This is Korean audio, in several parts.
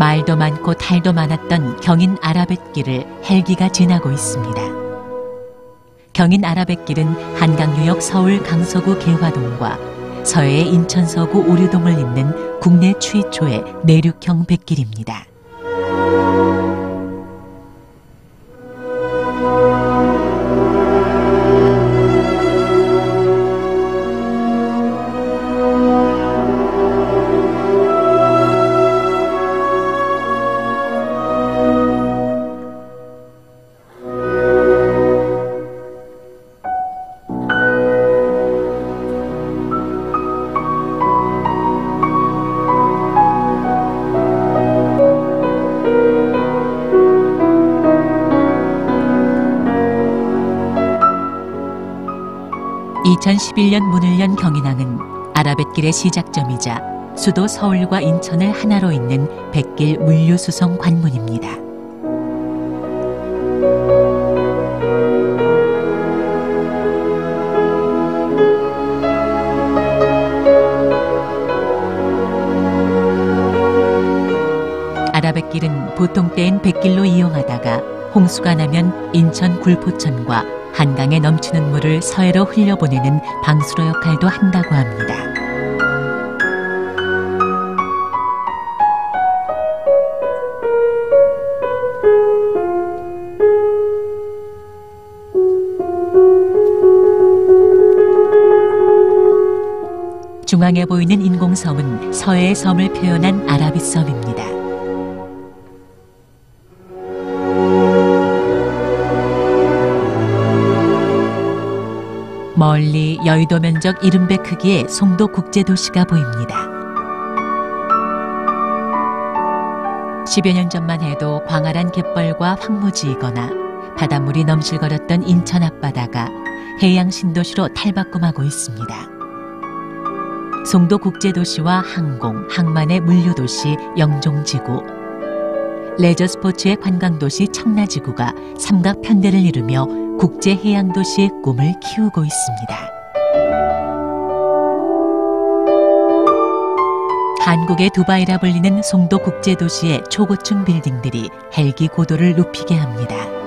말도 많고 탈도 많았던 경인 아라뱃길을 헬기가 지나고 있습니다. 경인 아라뱃길은 한강유역 서울 강서구 개화동과 서해의 인천 서구 오류동을 잇는 국내 최초의 내륙형 뱃길입니다. 2011년 문을 연 경인항은 아라뱃길의 시작점이자 수도 서울과 인천을 하나로 잇는 백길 물류수송 관문입니다. 아라뱃길은 보통 때엔 백길로 이용하다가 홍수가 나면 인천 굴포천과 한강에 넘치는 물을 서해로 흘려보내는 방수로 역할도 한다고 합니다. 중앙에 보이는 인공섬은 서해의 섬을 표현한 아라비 섬입니다. 멀리 여의도 면적 70배 크기의 송도 국제도시가 보입니다. 10여 년 전만 해도 광활한 갯벌과 황무지이거나 바닷물이 넘실거렸던 인천 앞바다가 해양 신도시로 탈바꿈하고 있습니다. 송도 국제도시와 항공, 항만의 물류도시 영종지구, 레저 스포츠의 관광도시 청라지구가 삼각 편대를 이루며 국제 해양 도시의 꿈을 키우고 있습니다. 한국의 두바이라 불리는 송도 국제도시의 초고층 빌딩들이 헬기 고도를 높이게 합니다.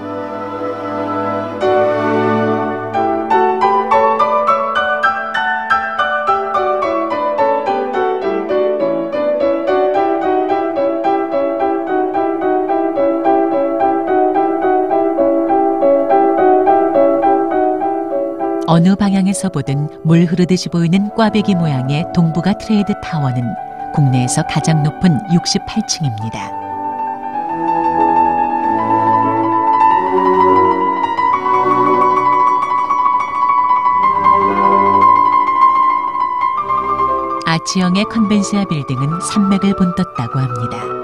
어느 방향에서 보든 물 흐르듯이 보이는 꽈배기 모양의 동부가 트레이드 타워는 국내에서 가장 높은 68층입니다. 아치형의 컨벤시아 빌딩은 산맥을 본떴다고 합니다.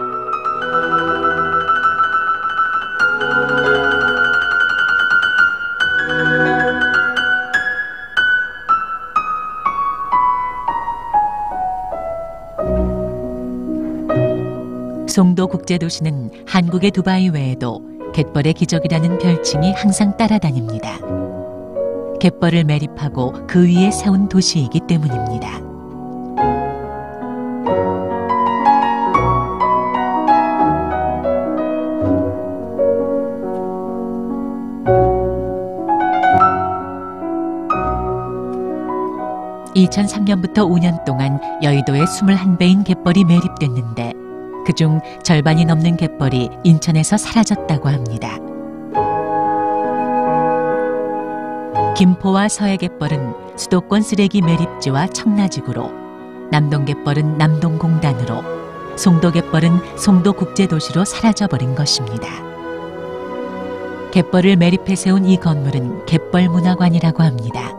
송도 국제도시는 한국의 두바이 외에도 갯벌의 기적이라는 별칭이 항상 따라다닙니다. 갯벌을 매립하고 그 위에 세운 도시이기 때문입니다. (2003년부터) (5년) 동안 여의도에 (21배인) 갯벌이 매립됐는데 그중 절반이 넘는 갯벌이 인천에서 사라졌다고 합니다. 김포와 서해 갯벌은 수도권 쓰레기 매립지와 청라지구로, 남동 갯벌은 남동공단으로, 송도 갯벌은 송도국제도시로 사라져버린 것입니다. 갯벌을 매립해 세운 이 건물은 갯벌문화관이라고 합니다.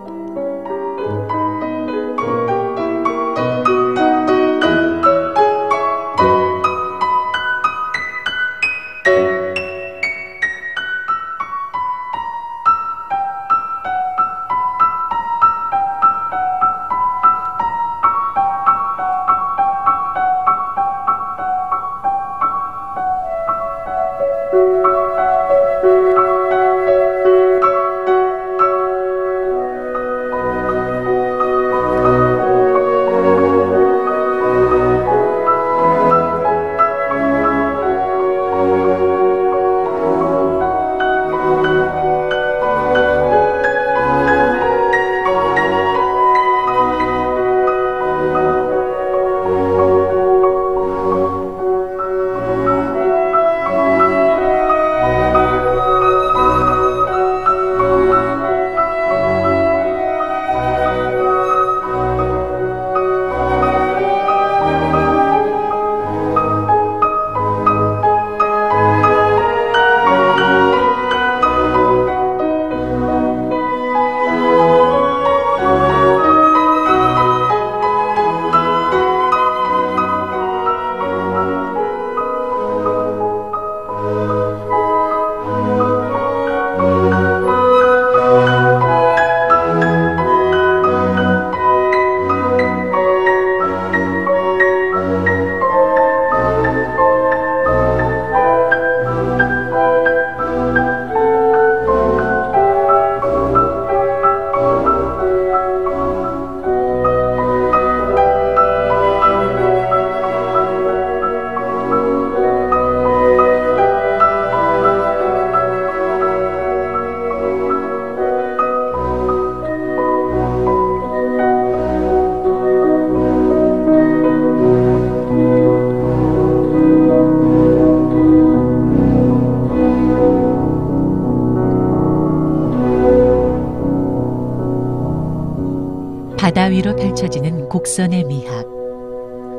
위로 펼쳐지는 곡선의 미학.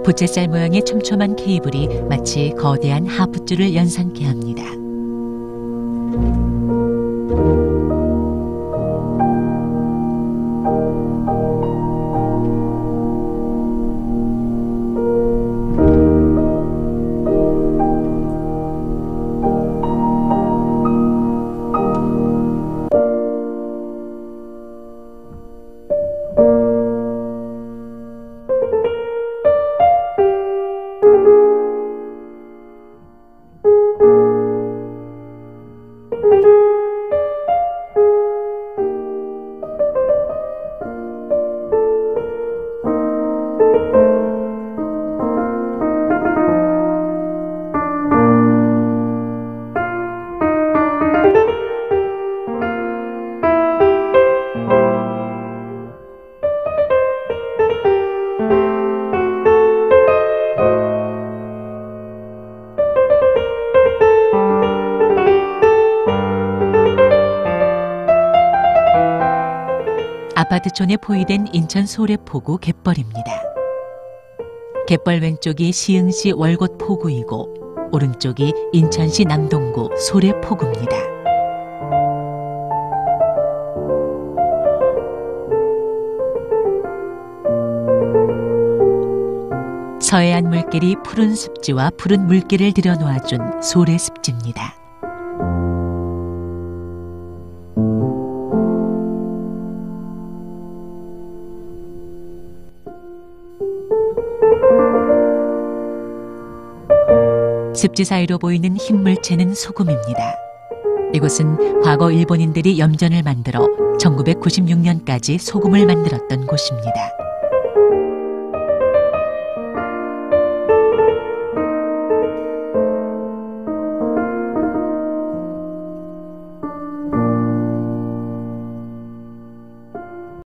부채살 모양의 촘촘한 케이블이 마치 거대한 하프줄을 연상케 합니다. 아파트촌에 포위된 인천 소래포구 갯벌입니다. 갯벌 왼쪽이 시흥시 월곶 포구이고 오른쪽이 인천시 남동구 소래포구입니다. 서해안 물길이 푸른 습지와 푸른 물길을 들여놓아준 소래 습지입니다. 습지 사이로 보이는 흰물체는 소금입니다. 이곳은 과거 일본인들이 염전을 만들어 1996년까지 소금을 만들었던 곳입니다.